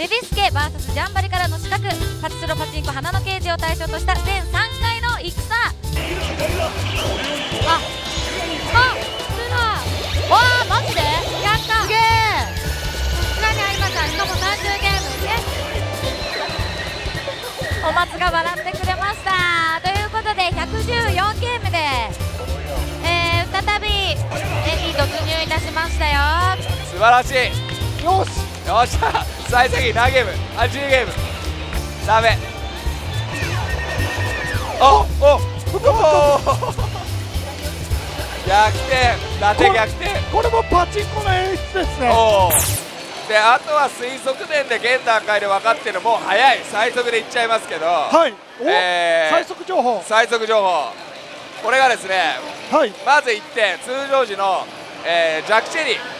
レビスケ VS ジャンバリからの資格。パチスロパチンコ花の刑事を対象とした全3回の戦。ああすごいわあマジで？やった。すげえ。さすがに有馬ちゃんしかも30ゲーム。ねお松が笑ってくれました。ということで114ゲームで、えー、再び絵に突入いたしましたよ。素晴らしい。よし。よっしゃ。幸先何ゲーム？あ10ゲーム。ダメ。おおお逆転。伊達逆転。これもパチンコの演出ですね。おおであとは推測面で現段階で分かってるもう早い。最速でいっちゃいますけど、はい。お、えー。最速情報。最速情報。これがですねはい。まず1点通常時の、えージャック・チェリー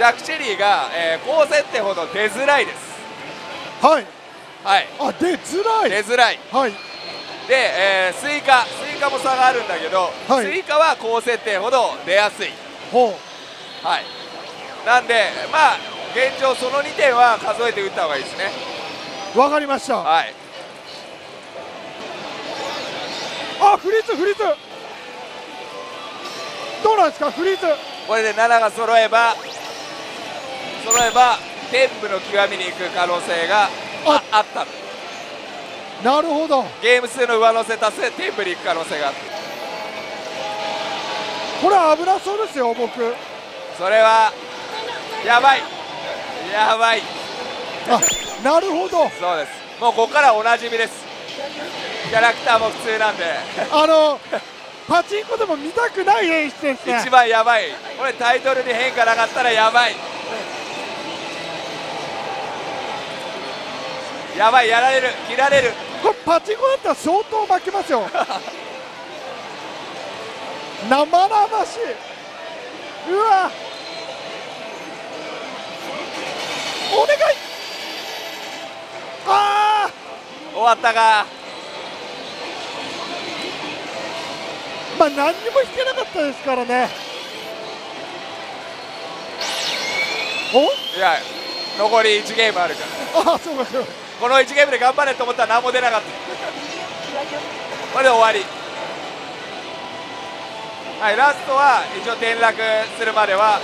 ジャック・チェリーが、えー高設定ほど出づらいです。はい。はい。あ出づらい。出づらい。はい。で、えースイカスイカも差があるんだけど、はい。スイカは高設定ほど出やすい。ほはい。なんでまあ現状その2点は数えて打った方がいいですね。うわかりました。はい。あフリーズフリーズ。どうなんですかフリーズ。これで7が揃えば揃えば天部の極みに行く可能性がああった。なるほど。ゲーム数の上乗せ足す天部に行く可能性があったこれ危なそうですよ僕。それはやばい。やばい。あなるほど。そうです。もうここからおなじみです。キャラクターも普通なんで。あのパチンコでも見たくない演出ですね。一番やばい。これタイトルに変化なかったらやばいやばいやられる。切られる。これパチンコだったら相当負けますよ。生々しい。うわ。お願い。ああ終わったか。まあ何にも引けなかったですからね。お？いや残り1ゲームあるから。あそうかそうかこの1ゲームで頑張れと思ったら何も出なかった。これで終わり。はいラストは一応転落するまでは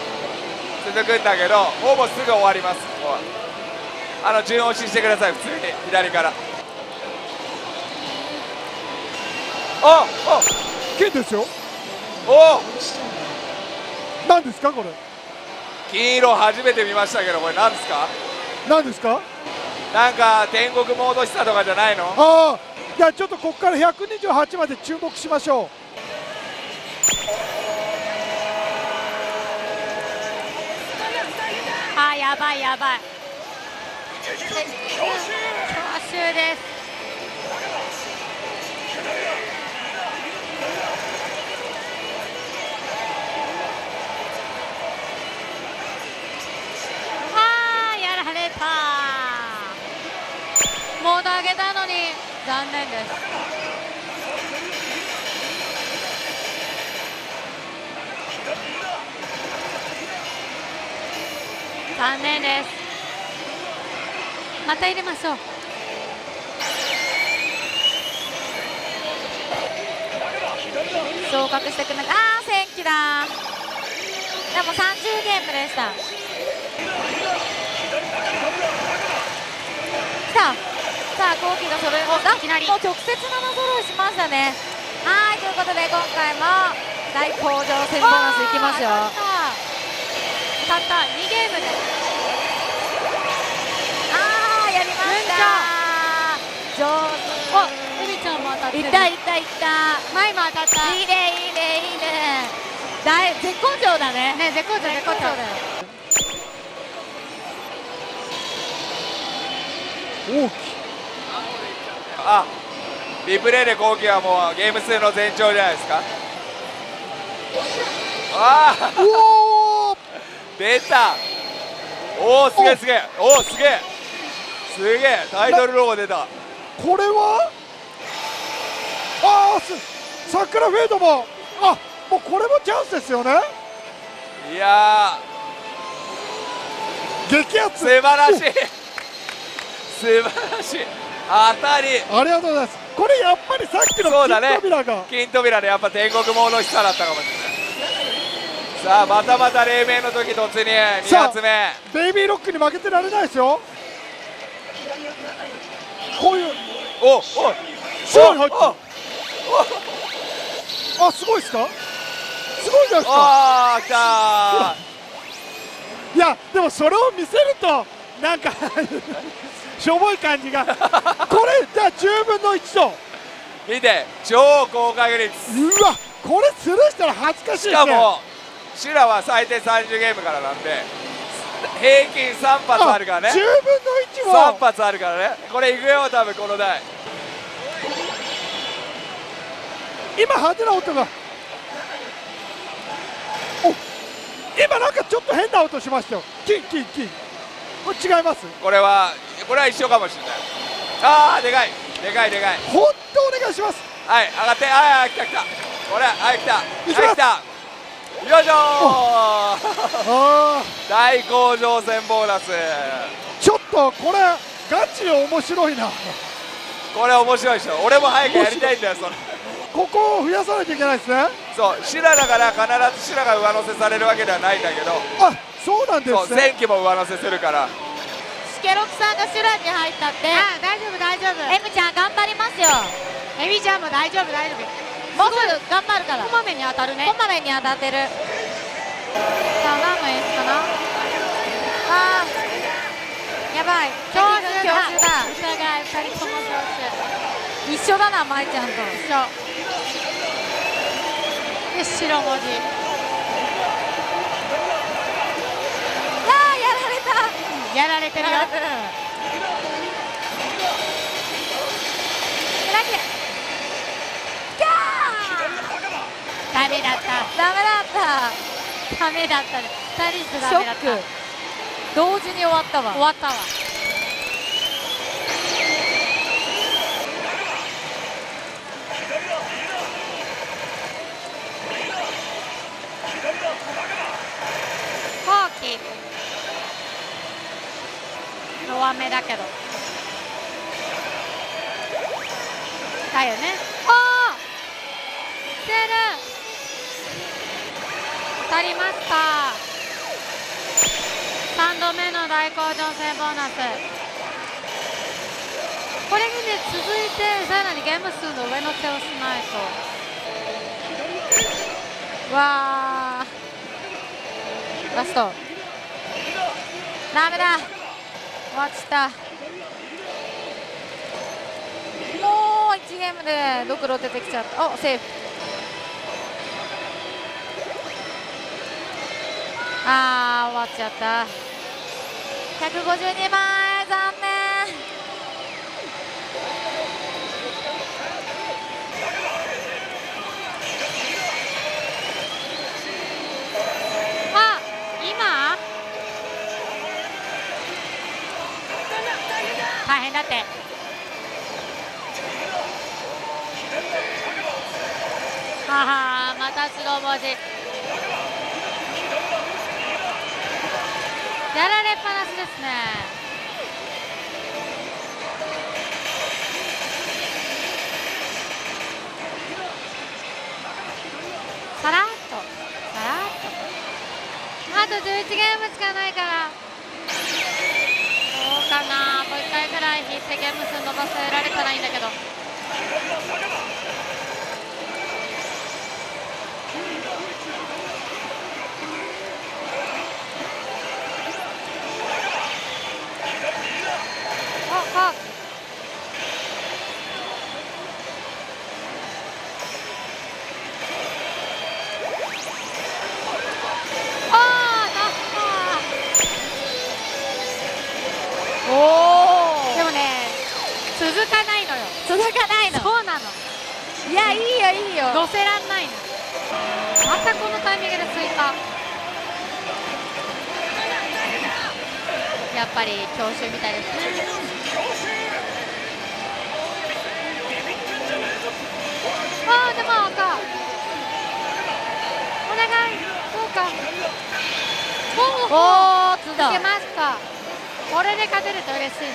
続くんだけどほぼすぐ終わります。ここは。あの順押ししてください普通に左から。お剣ですよ。おお何ですかこれ。金色初めて見ましたけどこれ何ですか？何ですか？なんか天国モードしたとかじゃないの？ああじゃあちょっとここから128まで注目しましょう。あーやばいやばい。で強襲です。あーやられたモード上げたのに。残念です。残念です。また入れましょう。昇格してくれないあ戦記だ。でも30ゲームでした。来た。さあ後期が揃いましたいきなり。もう直接7揃いしましたね。はいということで今回も大向上戦ボーナスいきますよ。たった2ゲーム。であーやりました。上手。あエミちゃんも当たってる。いったいったいった。前も当たったいいねいいねいいね。大絶好調だね。ね絶好調絶好調だよあリプレイで後期はもうゲーム数の前兆じゃないですか。ああ出た。おおすげえすげえ。おおすげえ。すげえ。タイトルロゴ出た。これは？ああす桜フェードも。あもうこれもチャンスですよね。いや激アツ。素晴らしい。素晴らしい当たり。ありがとうございます。これやっぱりさっきの金扉が、金扉でやっぱ天国モード久だったかもしれない。さあまたまた黎明の時突入。2さあ発目ベイビーロックに負けてられないですよ。こういう。おお白に入ったおあすごいですか？すごいじゃないですか。あーきたいやでもそれを見せるとなんかしょぼい感じがこれじゃあ10分の1と見て超高確率うわこれスルーしたら恥ずかしいねしかもシュラは最低30ゲームからなんで平均3発あるからね10分の1 3発あるからねこれいくよ多分この台今派手な音が今なんかちょっと変な音しましたよキンキンキンこれ違いますこれはこれは一緒かもしれない。あーでかい。でかいでかい。本当お願いします。はい上がって。はいはい来た来た。これはい来た。来た。よいしょ大工場戦ボーナス。ーちょっとこれガチ面白いな。これ面白いでしょ。俺も早くやりたいんだよそれ。ここを増やさないといけないですね。そうシュラだから必ずシュラが上乗せされるわけではないんだけど。あそうなんでそうすね前期も上乗せするからスケロクさんがシュラに入ったって。あ大丈夫大丈夫。M ちゃん頑張りますよ。エミちゃんも大丈夫大丈夫。もうすぐ頑張るから。こまめに当たるね。こまめに当たってる。さあ何の演出かな？あー。やばい。教授教授だお互い二人とも上手一緒だな舞ちゃんと。一緒。で白文字あーやられたやられてるよ。ダメだったダメだった。ダメだったね。二人してダメだった。ショック。同時に終わったわ。終わったわ弱めだけど。だよね。おお来てる当たりました。3度目の大工場戦ボーナス。これにね続いてさらにゲーム数の上乗せをしないと。わあラスト。ダメだわちた。もう1ゲームでドクロ出てきちゃった。おセーフ。あー終わっちゃった。152枚残念。大変だって。ははまた白文字やられっぱなしですね。さらっと。さらっと。あと11ゲームしかないから。どうかな。もう1回ぐらい引いてゲーム数伸ばせられたらいいんだけど。おお続かないのよ。続かないの。そうなの。いやいいよいいよ。乗せらんないの。またこのタイミングで追加。やっぱり教習みたいですね。あーでも赤。か。おお津田つけました。これで勝てると嬉しいね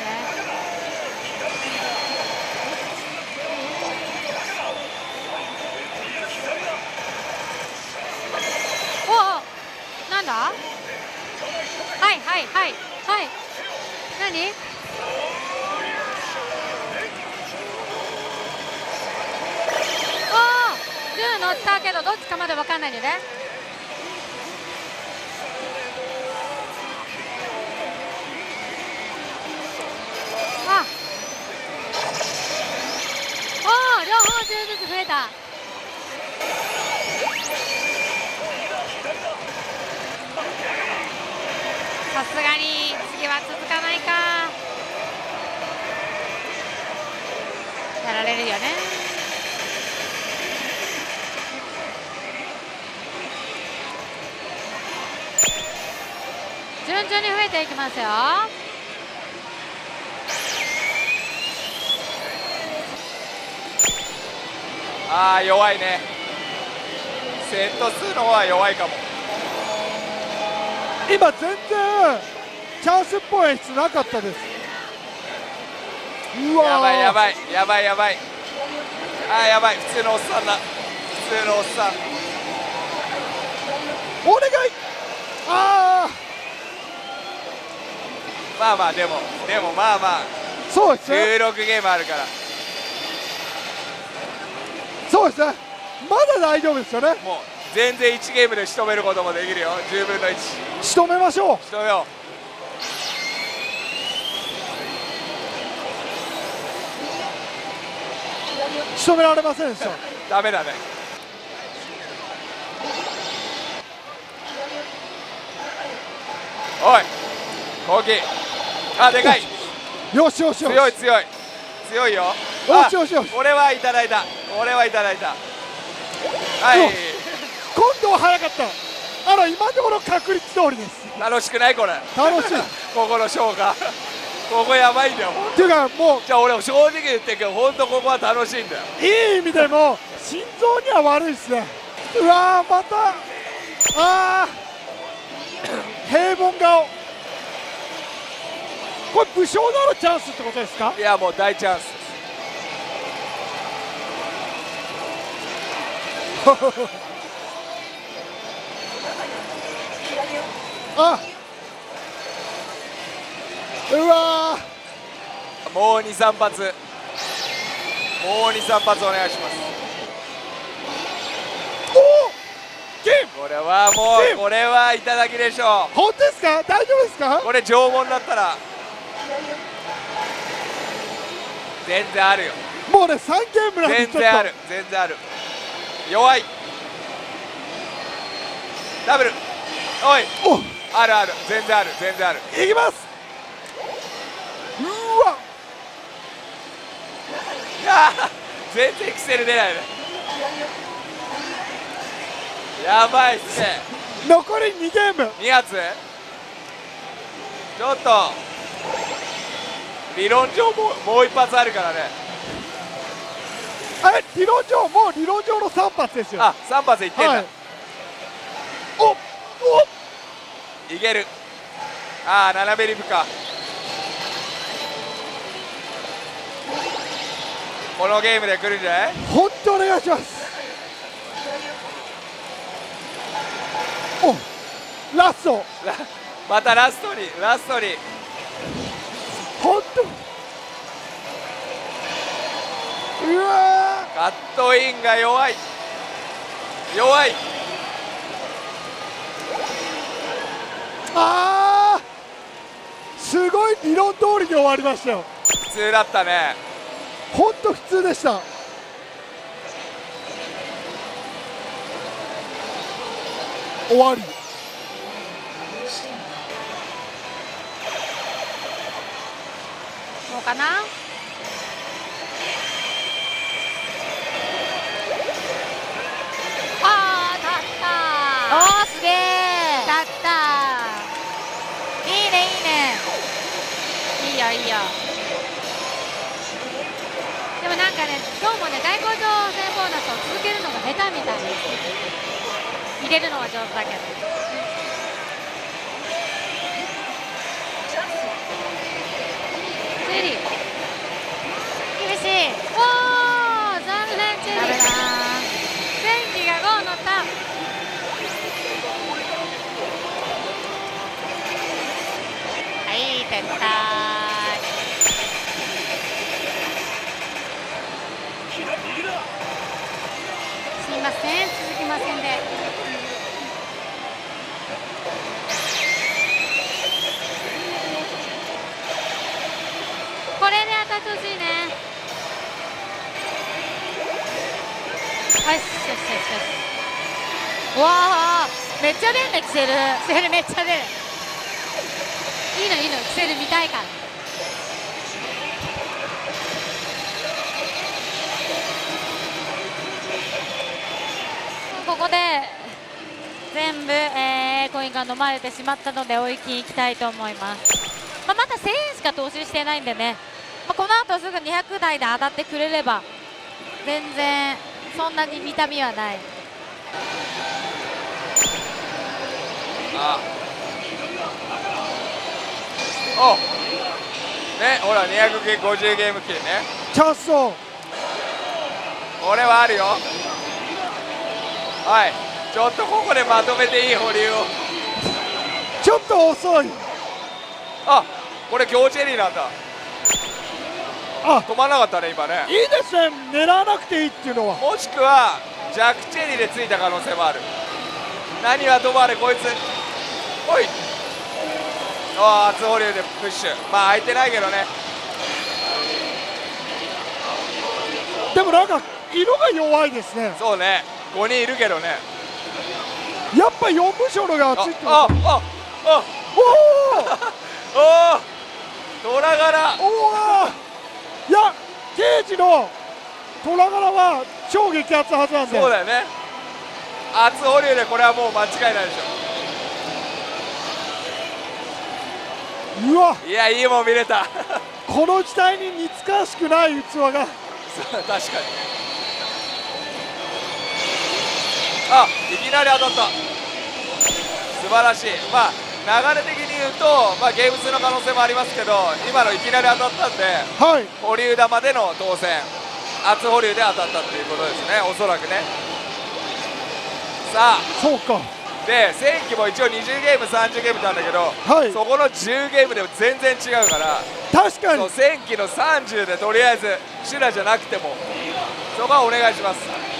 おおなんだはいはいはいはい。何？ああ10乗ったけどどっちかまで分かんないよね。あ。あ両方10ずつ増えた。さすがに次は続かないか。やられるよね。順々に増えていきますよ。ああ弱いね。セット数の方は弱いかも。今全然チャンスっぽい演出なかったです。うわー。やばいやばいやばいやばい。あーやばい。普通のおっさんだ。普通のおっさん。お願いああまあまあでもでもまあまあ。そうですね。16ゲームあるから。そうですね。まだ大丈夫ですよね。もう全然1ゲームで仕留めることもできるよ。10分の1仕留めましょう。仕留めよ仕留められませんでした。うダメだね。おい大きいあでかい。よしよしよし。強い強い。強いよ。よしよしよし。あこれはいただいた。これはいただいた。はい。よ今度は早かった。あの今のところ確率通りです。楽しくない？これ。楽しい。っ ここの消化ここやばいんだよ。ていうかもうじゃあ俺正直言ってるけど本当ここは楽しいんだよ。いい意味でも心臓には悪いですね。うわーまたあー。平凡顔。これ武将なるチャンスってことですか？いやもう大チャンス ですあうわもう23発。もう23発お願いします。ー。おゲーム。これはもうこれはいただきでしょ本当ですか？大丈夫ですか？うこれ縄文だったら。全然あるよ。もうね3ゲームなんでちょっと。全然ある。全然ある。弱い。ダブル。おい。おあるある。全然ある。全然ある。いきます。うわ。いやー全然キセル出ないね。やばいっすね。残り2ゲーム。2発？ちょっと。理論上もうもう一発あるからね。え理論上もう理論上の3発ですよ。あ3発いってんだ、はい。おおい、ける。ああ斜めリブか。このゲームで来るんじゃない？本当お願いします。おラスト。ラまたラストにラストに。本当。うわカットインが弱い。弱いあーすごい理論通りに終わりましたよ。普通だったね。本当普通でした。終わり。どうかな？あー立った。おーすげえ立ったいいねいいねいいよいいよでもなんかねどうもね大工場戦ボーナスを続けるのが下手みたいです。入れるのは上手だけど。チェリー厳しいおー残念チェリーダメだ戦機が5乗ったはい撤退ません。続きませんで。これで当たってほしいね。よしよしよしよし。わあめっちゃ出んねキセル。キセルめっちゃ出る。いいのいいのキセル見たいからここで全部、えーコインが飲まれてしまったので追い金いきたいと思います、まあ、まだ1000円しか投資してないんでね、まあ、この後すぐ200台で当たってくれれば全然そんなに見た目はない。あ。お。ねほら250ゲーム機ね。チャンスを。これはあるよはい。ちょっとここでまとめていい保留を。ちょっと遅い。あこれ強チェリーなんだ。あ。止まらなかったね今ね。いいですね。狙わなくていいっていうのは。もしくは弱チェリーでついた可能性もある。何はともあれこいつ。おい。ああ初保留でプッシュ。まあ空いてないけどね。でもなんか色が弱いですね。そうね5人いるけどね。やっぱ4部署のがあ熱いってこと？あああおおお虎柄。おおおいや刑事の虎柄は超激アツはずなんでそうだよね。初保留でこれはもう間違いないでしうわ！ょいやいいもん見れた。この時代に似つかわしくない器が。確かにあいきなり当たった。素晴らしい。まあ流れ的に言うと、まあ、ゲーム数の可能性もありますけど今のいきなり当たったんではい。保留玉での当選。初保留で当たったということですね。おそらくね。さあ。そうか。で戦機も一応20ゲーム30ゲームなんだけど、はい。そこの10ゲームでも全然違うから確かに。そう戦機の30でとりあえずシュラじゃなくてもそこはお願いします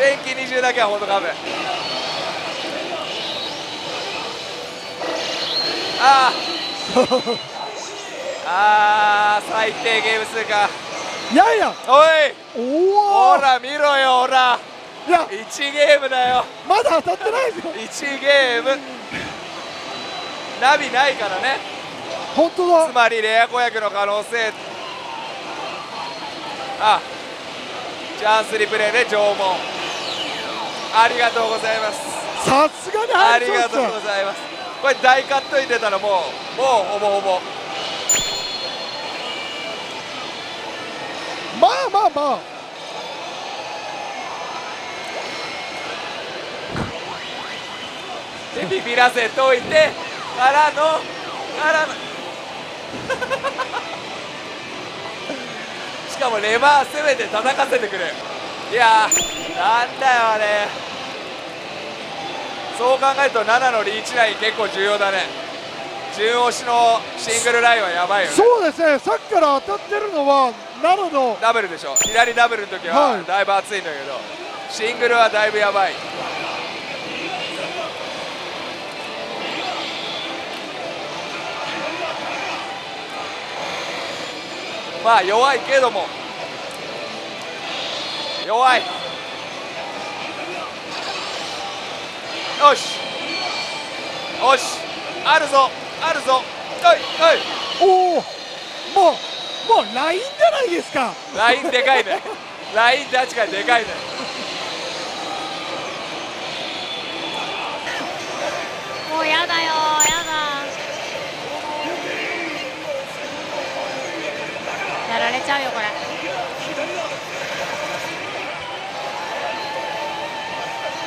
戦機20だけは本当勘弁あーあー最低ゲーム数か。いやいや。おい。おおほら見ろよほら。いや。1ゲームだよ。まだ当たってないですよ1ゲーム。ナビないからね。本当だ。つまりレア子役の可能性。あチャンスリプレイで縄文ありがとうございます。さすがにありがとうございます。これ大カットに出たらもうもうほぼほぼ。まあまあまあ。でビビらせといてからのからの。しかもレバー攻めて叩かせてくれいやーなんだよあれ。そう考えると7のリーチライン結構重要だね。順押しのシングルラインはやばいよね。そうですね。さっきから当たってるのは奈良の。ダブルでしょ。左ダブルの時ははい。だいぶ熱いんだけど、シングルはだいぶやばい。まあ弱いけども弱い。よし。よし。あるぞ。あるぞ。おいおい。おおもうもうラインじゃないですか。ラインでかいね。ライン確かにでかいね。もうやだよ。やだ。やられちゃうよこれ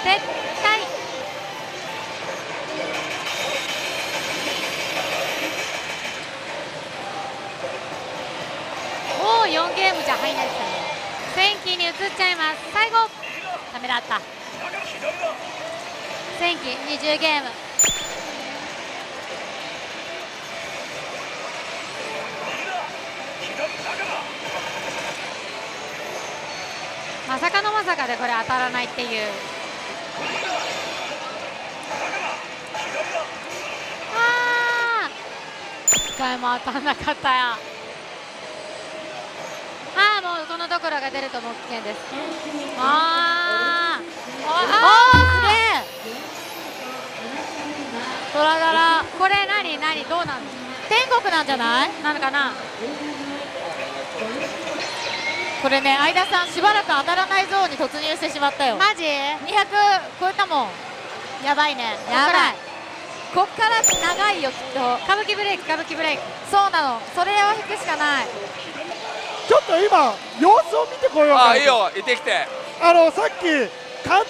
絶対もう4ゲームじゃ入らないですよね戦機に移っちゃいます最後ダメだった戦機20ゲームまさかのまさかでこれ当たらないっていうー一回も当たんなかったよ。ああもうこのところが出るともう危険です。あー。ああすげえ。トラ柄これ何？何？どうなん？天国なんじゃない？なのかな？これね相田さんしばらく当たらないゾーンに突入してしまったよ。マジ ?200 超えたもん。やばいね。やばいこっから長いよきっと。歌舞伎ブレイク歌舞伎ブレイクそうなの。それを引くしかな。いちょっと今様子を見てこようかあいいよ。行ってきて。あのさっき監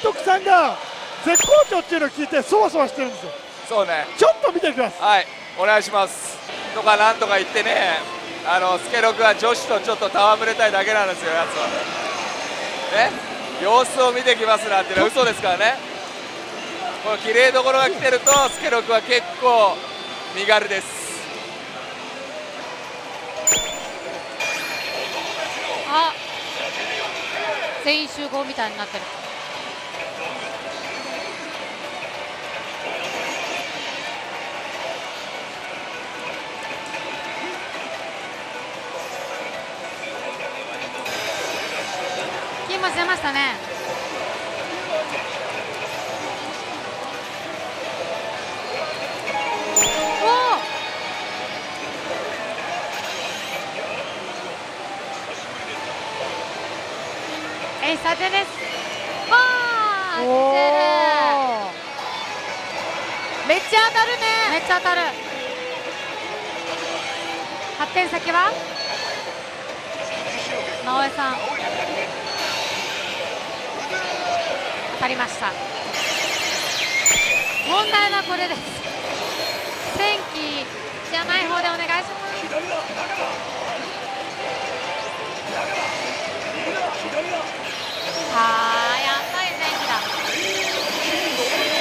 督さんが絶好調っていうのを聞いてそわそわしてるんですよ。そうね。ちょっと見てきます。はい。お願いします。とかなんとか言ってね。あのスケロクは女子とちょっと戯れたいだけなんですよやつは。ね。様子を見てきますなんてのは嘘ですからねこの綺麗どころが来てるとスケロクは結構身軽です。あ全員集合みたいになってる。金も出ましたね。エイサテですわあお来てる。ーめっちゃ当たるね。めっちゃ当たる。発展先は？直江さん。当たりました。問題はこれです。戦機じゃない方でお願いしますあーやっぱり戦機だ、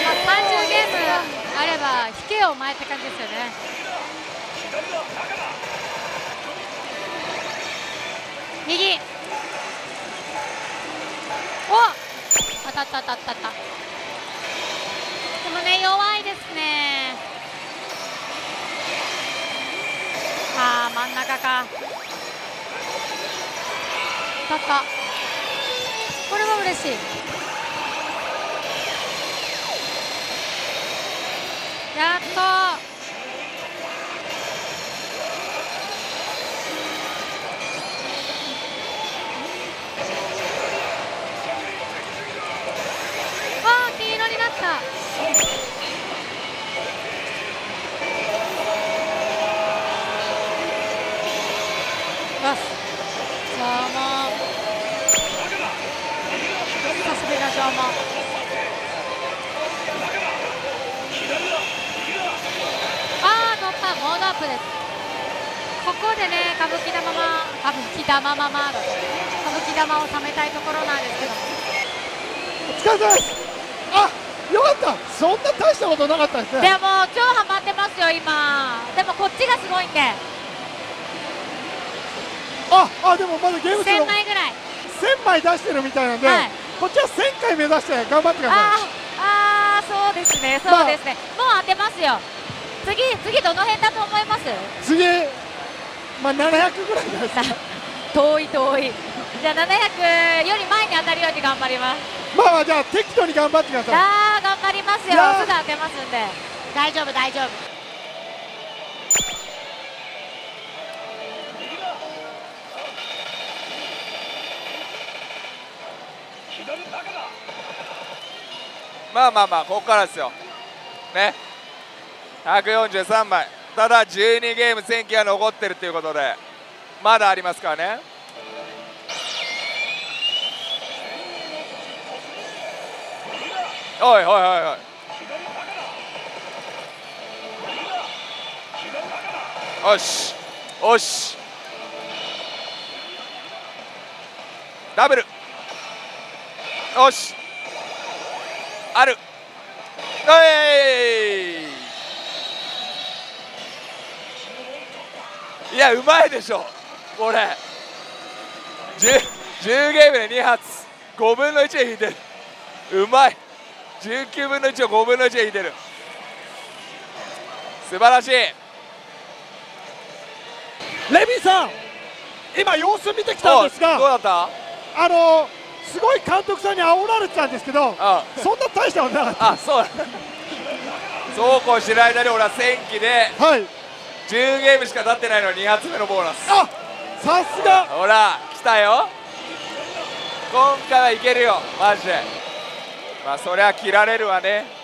まあ、30ゲームあれば引けよお前って感じですよね右お当たった当たった当たったでもね弱いですねあー真ん中か。当たったれは嬉しい。やっとあー黄色になったよし縄文あー乗った。モードアップです。ここでね歌舞伎玉ま歌舞伎玉ままだと。歌舞伎玉を貯めたいところなんですけど。お疲れ様です。あよかった。そんな大したことなかったですね。でも超ハマってますよ今。でもこっちがすごいんで。ああでもまだゲーム数1000の枚ぐらい。1000枚出してるみたいなんで、はいこっちは1000回目指して頑張ってくださあーあーそうですねそうですね、もう当てますよ。次次どの辺だと思います？い次まあ700ぐらいです。遠い遠い。じゃあ700より前に当たるように頑張ります。まあまあじゃあ適当に頑張ってください。あー頑張りますよ。すぐ当てますんで。大丈夫大丈夫まあまあまあここからですよ。ね。143枚。ただ12ゲーム戦記が残ってるということでまだありますからね。おいおいおいおい。よし。よし。ダブル。よし。ある。はい。いやうまいでしょ。これ。10, 10ゲームで2発。5分の1で引いてる。うまい。19分の1を5分の1で引いてる。素晴らしい。レビンさん今様子見てきたんですおどうがだった？あのすごい監督さんに煽られてたんですけどあそんな大したことなかった。あそう。だそうこうしてる間に俺は戦機ではい。10ゲームしか経ってないのに2発目のボーナス。あさすが。ほら来たよ。今回はいけるよマジで。まあそりゃ切られるわね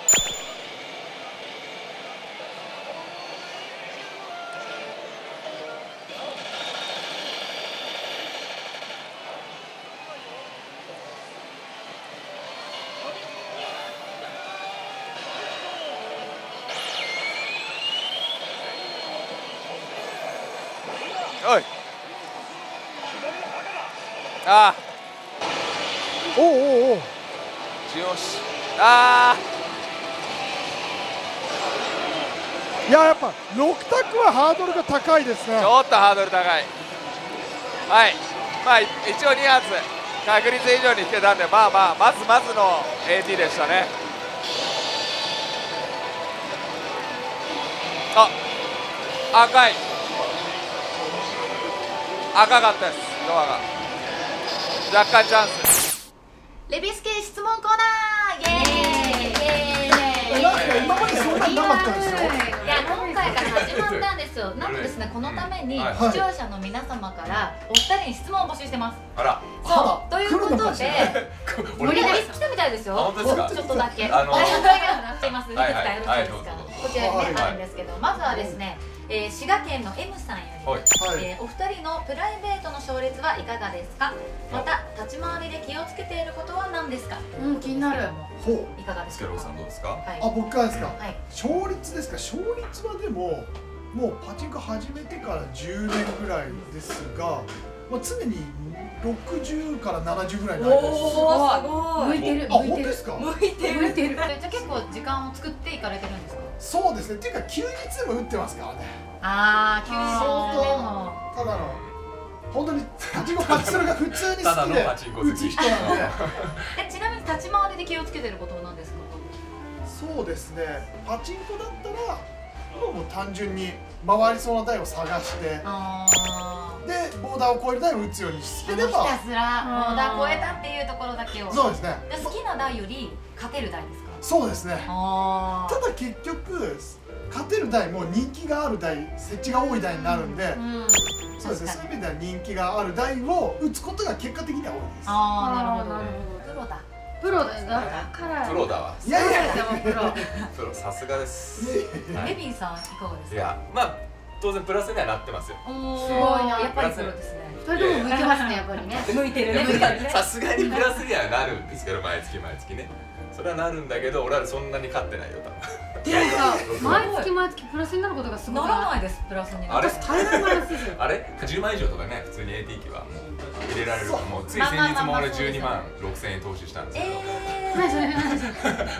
あいややっぱ6択はハードルが高いですね。あちょっとハードル高い。はい。まあい一応2発確率以上に引けたんでまあまあまずまずの AT でしたね。あ赤い。赤かったです。ドアが。若干チャンス。レビスケ質問コーナーったですよいや今回から始まったんですよ。なんとですねこのためにはい。視聴者の皆様からお二人に質問を募集してます。あら。そうということで無理 俺やり来たみたいですよ。ちょっとだけ。あのあすいませんいいです。いはい。よろしいですか？はいどうぞどうぞ。こちらにあるんですけどまずはですねえー滋賀県の M さんよりはい。はい。えーお二人のプライベートの勝率はいかがですか？また立ち回りで気をつけていることは何ですか？うん気になる。ほう。いかがですか？スケローさんどうですか？はい。あ僕からですか？はい。勝率ですか？勝率はでももうパチンコ始めてから10年ぐらいですが、まあ、常に60から70ぐらいの間です。おーすごい。向いてるあ向いてる。本当ですか？向いてる。向いてる。じゃあ結構時間を作っていかれてるんですか？そうですね。っていうか休日でも打ってますからね。ああ休日でも。ただの本当にパチンコパチスロが普通にただの好きでパチンコ好き打つ人なんで。えちなみに立ち回りで気をつけてることは何ですか？そうですね。パチンコだったらもう単純に回りそうな台を探してあでボーダーを超える台を打つようにしてあれば。ひたすらボーダー超えたっていうところだけを。そうですね。で好きな台より勝てる台ですか？そうですね。あただ結局勝てる台も人気がある台設置が多い台になるんで、うんそうですね。そういう意味では人気がある台を打つことが結果的には多いです。ああなるほど。なるプロだ。プロだ。からプロだわ。いやいやでもプロ。プロさすがです。はい。レビンさんいかがですか？いやまあ当然プラスにはなってますよ。すごいな。やっぱりプロですね。二人とも向いてますねやっぱりね。向いてるね向いてるね。さすがにプラスにはなるんですけど毎月毎月ねそれはなるんだけど俺はそんなに勝ってないよ多分。でもさ毎月毎月プラスになることがすごくない？ならないですプラスに。あれ？私大概マイナスですよ。あれ？10万以上とかね普通に AT 機はもう入れられるからもうつい先日も俺まあまあそうです12万6000円投資したんですけど、え何それ何それ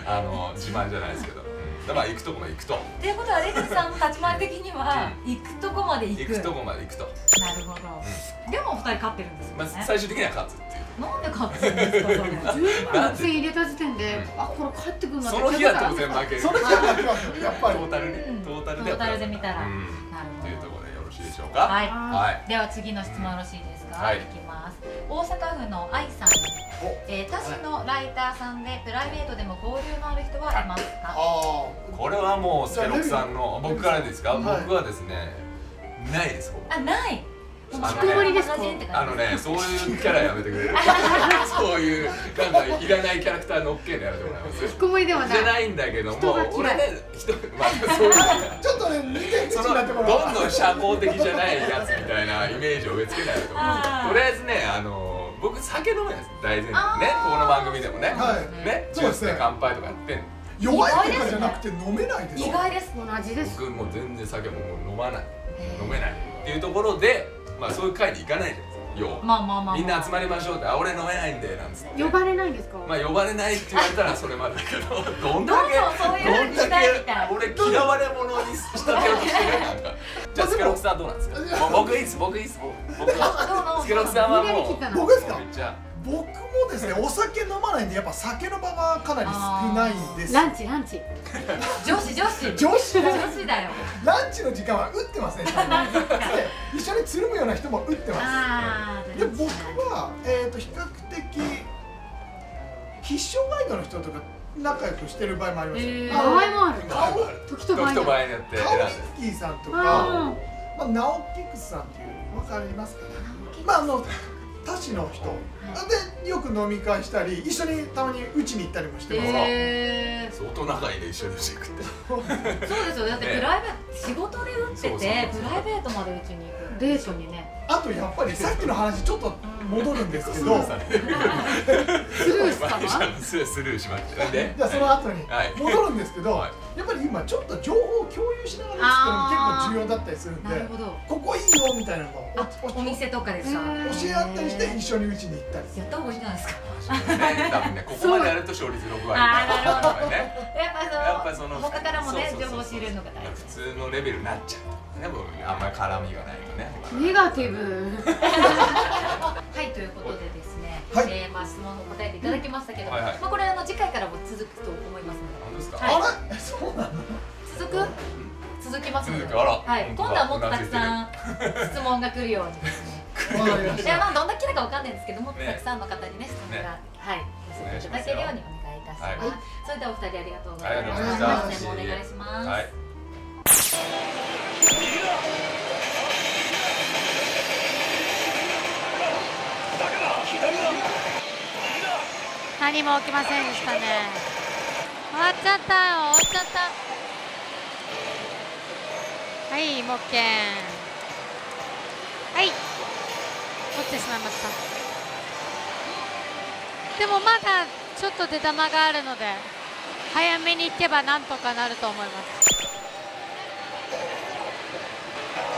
あの自慢じゃないですけど、うん、だから行くとこまで行くと。ーっていうことはレビンさんの立ち回り的には行くとこまで行く。行くとこまで行くと、なるほど。でも二人勝ってるんですよまあ、ね最終的には勝つっていう。なんで勝つんですかそれ10万6000円入れた時点でうん。あこれ帰ってくるなって。その日は当然負ける。それじゃ負けますよやっぱり。トータルね、うん。トータルでトータルで見たら。うん。なるほど。というところでよろしいでしょうか。はい。はい。では次の質問よろしいですか、はい大阪府の愛さん、えー、他市のライターさんでプライベートでも交流のある人はいますか？あこれはもうスケロクさんの僕からですか、はい。僕はですねないですほぼあないあのね引きこもりですか？あのねそういうキャラやめてくれる。そういうなんかいらないキャラクター乗っけるのやめてもらいます。引きこもりではない。じゃないんだけども俺ね人まあそういうあちょっとね似てそのどんどん社交的じゃないやつみたいなイメージを植え付けないと思う。とりあえずねあの僕酒飲めないです大前提ねこの番組でもね。はい。ねジュースそうですね。で乾杯とかやってんの。弱いとかじゃなくて飲めないでしょ意外です同じです僕もう全然酒ももう飲まない。飲めないっていうところでまあそういう会に行かないじゃないですか。要まあまあまあ、まあ、みんな集まりましょうってあ俺飲めないんでなんつって。呼ばれないんですか？まあ呼ばれないって言われたらそれまでだけど どんだけどんそういう風にしたいみたいどんだけ俺嫌われ者に仕立てようとしてるなんかじゃあスケロクさんどうなんですか？僕いいっす僕いいっす。僕スケロクさんはもう僕ですか？めっちゃ僕もですねお酒飲まないんでやっぱ酒の場がかなり少ないんです。ランチランチ。女子女子女子女子だよ。ランチの時間は打ってますね 一緒につるむような人も打ってます。で僕は、えー、と比較的必勝ガイドの人とか仲良くしてる場合もあります。よ、へー。場合もある。顔時と場合時と場合によって。カオでミッキーさんとか、あまあ、ナオキクスさんっていうわかりますかね。まああの他市の人。でよく飲み会したり一緒にたまにうちに行ったりもしてます、へえ相当仲いいで一緒に飯食って。そうですよだってプライベート仕事で打っててプライベートまでうちに行く。デートにね。あとやっぱりさっきの話ちょっと戻るんですけど。スルーしたのスルースルーしましたでじゃあその後にはい。戻るんですけど、はい。やっぱり今ちょっと情報を共有しながらやってるのも結構重要だったりするんでここいいよみたいなのをあお店とかでさ。教え合ったりして一緒にうちに行ったり。やった方がいいじゃないですか？ね。多分ねここまでやると勝率6割なるほど。ねやっぱそのやっぱその他からもね情報を仕入れるのが大事。普通のレベルになっちゃう。ねもうあんまり絡みがないとね。ネガティブ はいということでですね、はい。えーまあ質問を答えていただきましたけども、はいはい。まあこれあの次回からも続くと思いますのではい。そうなの？続く？続きますので。はい、今度はもっとたくさん質問が来るようにですね。いやたまあどんだけ来るかわかんないんですけどもっとねたくさんの方にね質問が、ね。はい寄せていただけるようにお願いいたします、はい。それではお二人ありがとうございました。お願いします、はい何も起きませんでしたね。終わっちゃったよ。終わっちゃった。はいもっけんはい。落ちてしまいました。でもまだちょっと出玉があるので早めに行けばなんとかなると思います。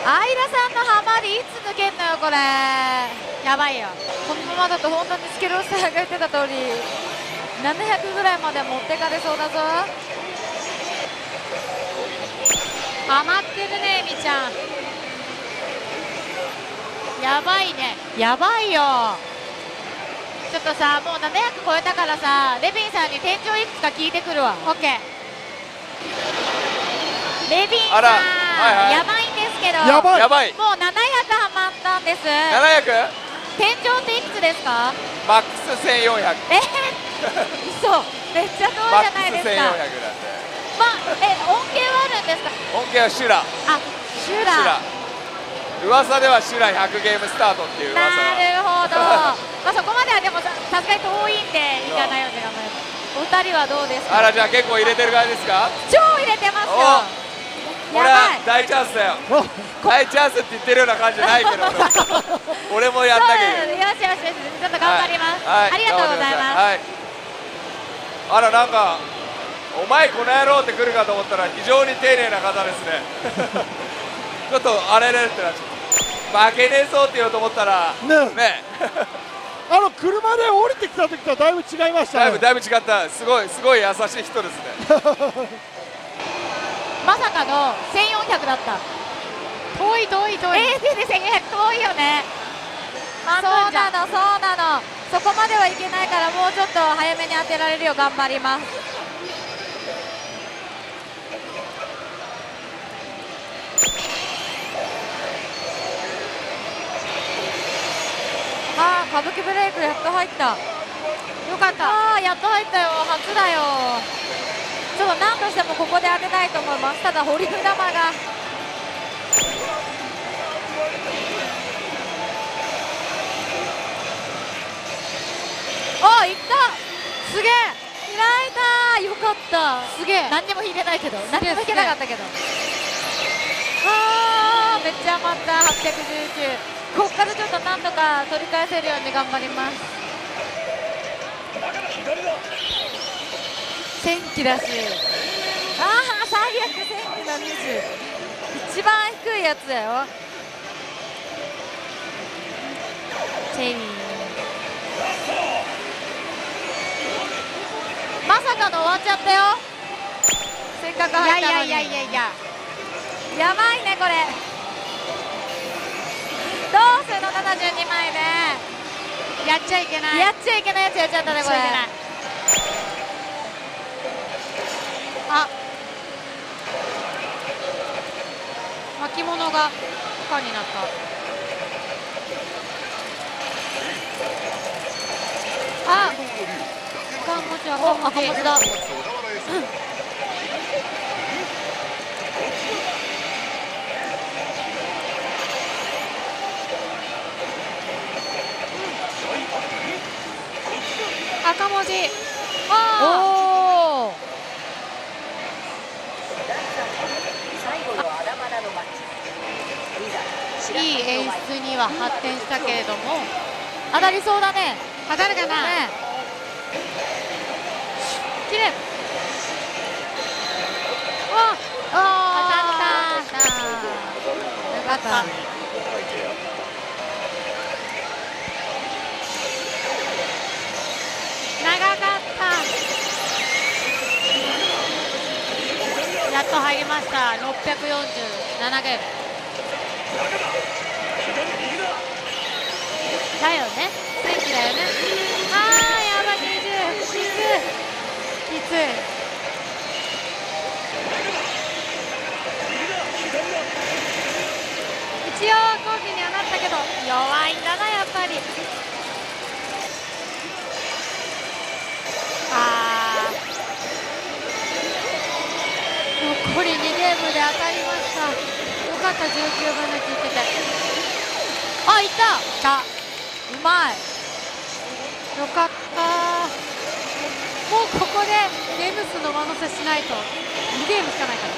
アイラさんのハマりいつ抜けんのよこれ。やばいよ。このままだと本当にスケローさんが言ってた通り700ぐらいまで持ってかれそうだぞ。ハマってるねみちゃん。やばいね。やばいよ。ちょっとさもう700超えたからさレビンさんに天井いくつか聞いてくるわ。オッケー。レビンさん、あら。はいはい。やばいけどやばい。やばい。もう700ハマったんです。700天井っていくつですか？マックス1400え？嘘。めっちゃ遠いマッじゃないクス1400ですかなんで。まあえ恩恵はあるんですか？恩恵はシュラあシュシュララ噂ではシュラ100ゲームスタートっていうなるほど。まあそこまではでもささすがに遠いんで行かないように頑張ります。お二人はどうですか？あらじゃあ結構入れてる感じですか？超入れてますよこれやは大チャンスだよ。大チャンスって言ってるような感じじゃないけど。俺もやんなきゃいけないそうですよしよしよし。ちょっと頑張ります、はい。ありがとうございます、はい。あらなんかお前この野郎って来るかと思ったら非常に丁寧な方ですね。ちょっとあれれってなっちゃった負けねえぞって言おうと思ったらねね あの車で降りてきた時とはだいぶ違いましたね。だいぶだいぶ違った。すごいすごい優しい人ですねまさかの1400だった。遠い遠い遠い。AD で1400遠いよね。そうなのそうなの。そこまではいけないからもうちょっと早めに当てられるよう頑張ります。あー歌舞伎ブレイクやっと入った。よかった。あーやっと入ったよ。初だよちょっと何としてもここで当てたいと思います。ただ堀フ玉が。あいった。すげえ。開いた。よかった。すげえ。何にも引いてないけど。何にも引けなかったけど。あーめっちゃ余った。819こっからちょっとなんとか取り返せるように頑張ります。戦機だし。ああ最悪戦機の20一番低いやつだよ。シェリー。まさかの終わっちゃったよ。せっかく入ったのに。いやいやいやいやいややばいねこれ。どうするの？72枚でやっちゃいけない。やっちゃいけないやつやっちゃったねこれあ。巻物が不可になった。あ。赤文字赤文字赤文字だ赤文字あおおあいい演出には発展したけれども。当たりそうだね。当たるかな、ね。綺麗わあ当たった。よかった。長かった。やっと入りました。647ゲームだよね。正規だよね。あーやば20きついきつ？い一応後期にはなったけど弱いんだなやっぱり。あー。残り2ゲームで当たりました。よかった19分の1いってて。あいった。た。まい。よかった。もうここでゲーム数の上乗せしないと。2ゲームしかないから。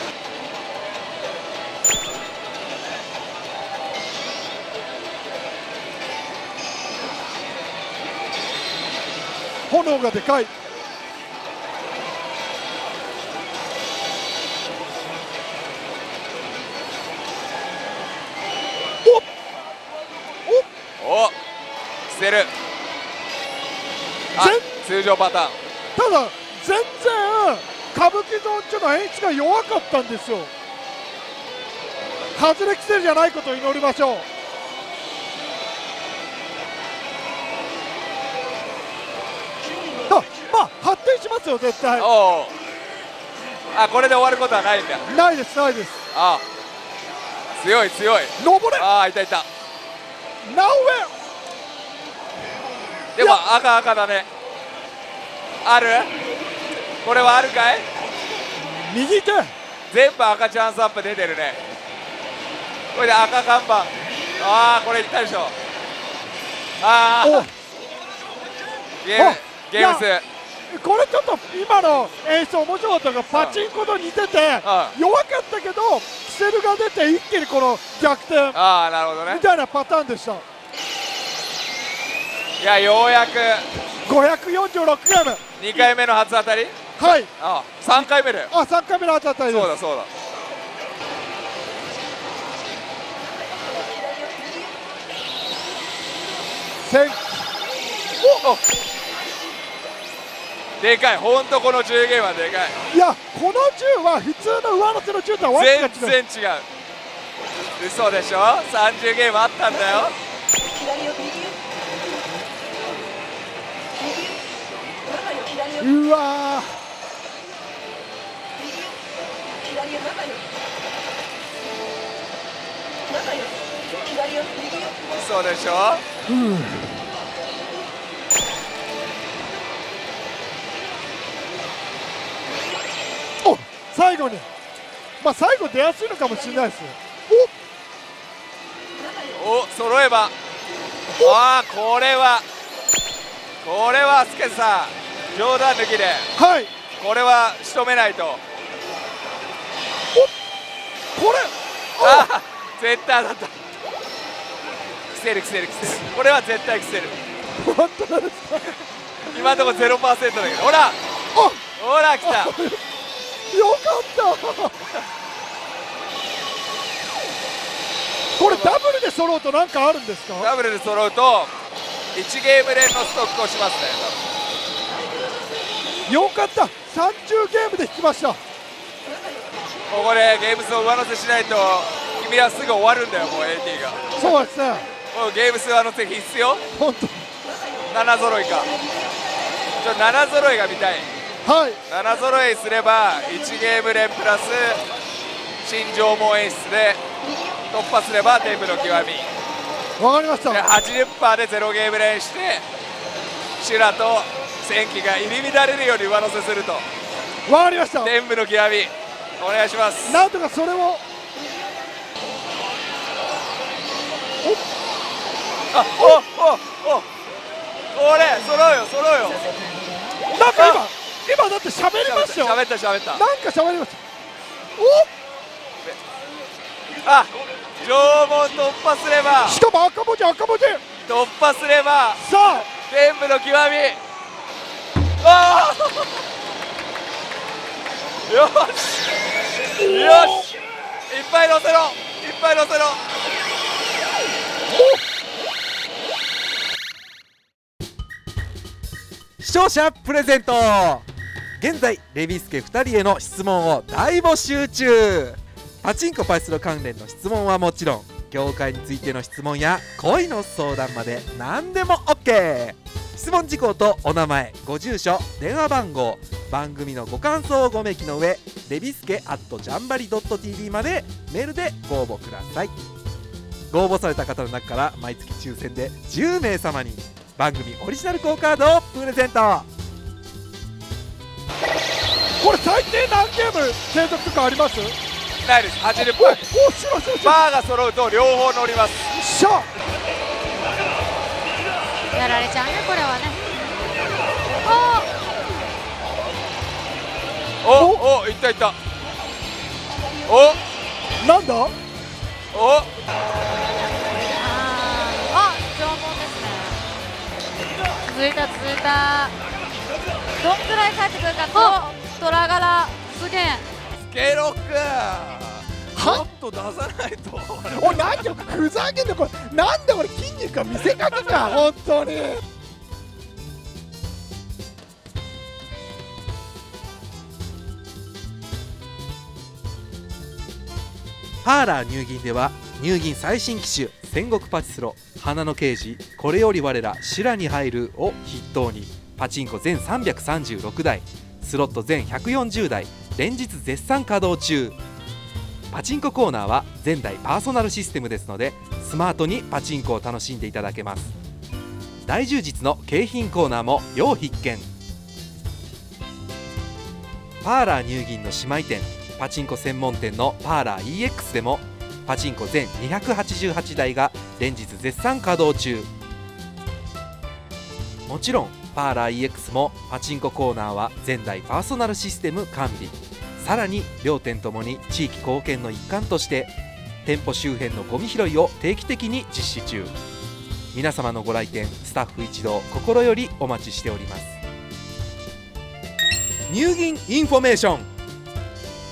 炎がでかい。通常パターン。ただ全然歌舞伎道中の演出が弱かったんですよ。外れきせるじゃないことを祈りましょう。あまあ発展しますよ絶対。おおあこれで終わることはないんだ。ないですないです。あ強い強い。登れ。ああいたいた。ナウでも赤赤だねある？これはあるかい？ェ右手。全部赤チャンスアップ出てるね。これで赤看板。ああこれいったでしょ。あお。あゲームあゲーム数。いやこれちょっと今の演出面白かったのがパチンコと似てて弱かったけどキセルが出て一気にこの逆転ああなるほどね。みたいなパターンでしたいやようやく。546ゲーム。2回目の初当たり？はい。ああ3回目だよ。あ3回目の当たりそうだそうだ。千。おでかい。本当この10ゲームはでかい。いやこの銃は普通の上乗せの銃とは全う然違う。嘘でしょ？30ゲームあったんだようわ嘘でしょ？ーうん。お最後に。まあ最後出やすいのかもしれないですお。揃えば。ああこれは。これはスケさん冗談抜きで。おはい。これは仕留めないと。これ？ああ。絶対当たった。キセルキセルキセルこれは絶対キセル本当ですか？今のところ0%だけど。ほら！あ。ほら来た。よかった。これダブルで揃うと何かあるんですか？ダブルで揃うと1ゲーム連のストックをしますねよかった。30ゲームで引きました。ここでゲーム数を上乗せしないと君はすぐ終わるんだよもう AT が。そうですね。もうゲーム数上乗せ必須よ。本当。7揃いか。ちょ7揃いが見たい。はい。7揃いすれば1ゲーム連プラス新縄文演出で突破すれば天部の極み。わかりました。で80%で0ゲーム連して修羅と戦機が入り乱れるように上乗せすると。わかりました。天部の極みお願いします。なんとかそれを。あおおおこれ揃うよ揃うよ。なんか今今だって喋りましたよ。喋った喋ったなんか喋りました。あ縄文突破すれば。おしかも赤文字赤文字。突破すれば。さあ。天部の極みよし。よし。いっぱい乗せろ。いっぱい乗せろ。視聴者プレゼント。現在レビスケ2人への質問を大募集中。パチンコパチスロ関連の質問はもちろん業界についての質問や恋の相談まで何でも OK 質問事項とお名前ご住所電話番号番組のご感想をご明記の上レビスケ at ジャンバリ .tv までメールでご応募ください。ご応募された方の中から毎月抽選で10名様に番組オリジナル QUO カードをプレゼント。これ最低何ゲーム継続とかあります？ないです。80お分バーが揃うと両方乗ります。しゃやられちゃうねこれはね。おおいったいった。お。なんだ？お。あ縄文ですね。続いた続いた。どんくらい帰ってくるかと虎柄すげえ。スケロックちょっと出さないと。おなんでふざけんなこれ。なんでこれ筋肉が見せかけか本当に。パーラー乳銀では乳銀最新機種戦国パチスロ花の刑事これより我ら修羅に入るを筆頭にパチンコ全336台スロット全140台連日絶賛稼働中パチンココーナーは前代パーソナルシステムですのでスマートにパチンコを楽しんでいただけます。大充実の景品コーナーも要必見。パーラー乳銀の姉妹店パチンコ専門店のパーラー EX でもパチンコ全288台が連日絶賛稼働中。もちろんパーラー EX もパチンココーナーは全台パーソナルシステム完備。さらに両店ともに地域貢献の一環として店舗周辺のゴミ拾いを定期的に実施中。皆様のご来店スタッフ一同心よりお待ちしております。ニューギンインフォメーション。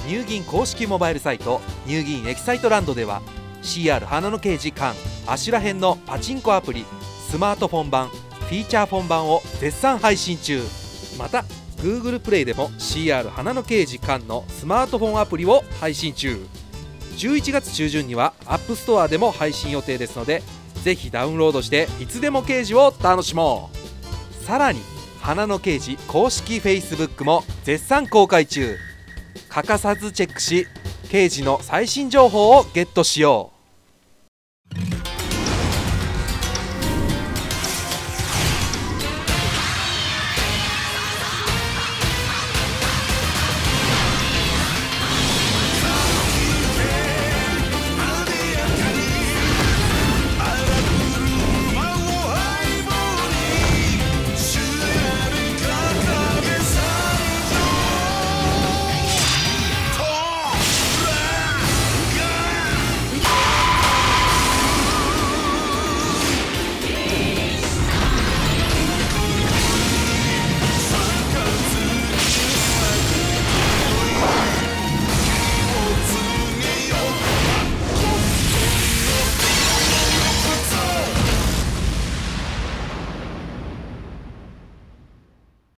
ニューギン公式モバイルサイトニューギンエキサイトランドでは CR 花の刑事館アシュラ編のパチンコアプリスマートフォン版フィーチャーフォン版を絶賛配信中。また Google プレイでも CR 花の刑事館のスマートフォンアプリを配信中。11月中旬には App Store でも配信予定ですのでぜひダウンロードしていつでも刑事を楽しもう。さらに花の刑事公式 Facebook も絶賛公開中。欠かさずチェックし刑事の最新情報をゲットしよう。